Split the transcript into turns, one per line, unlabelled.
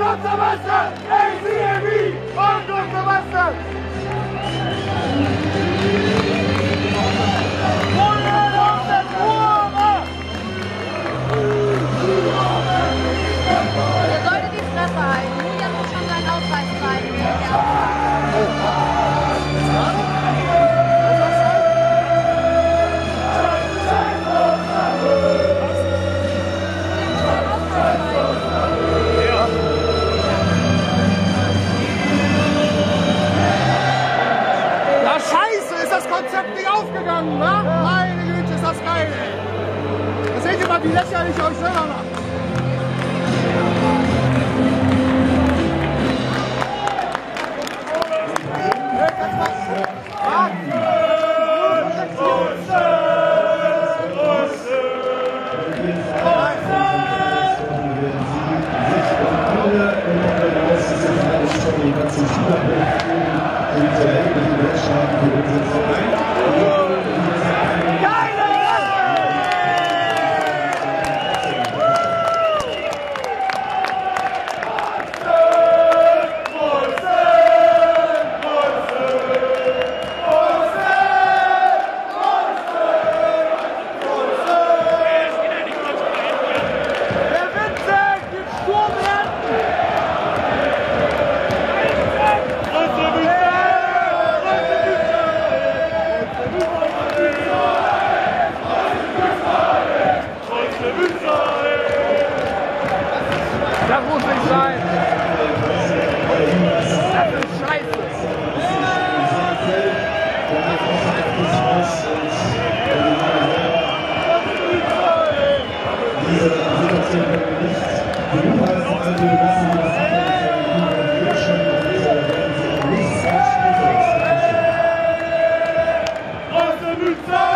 Don't tell myself, Konzept nicht aufgegangen, ne? Meine Güte, ist das geil, ey. Das seht ihr mal, wie lächerlich ihr euch selber macht. rein. Das ist scheiße. Diese Situation nicht beurteilen, also wir lassen das Luther!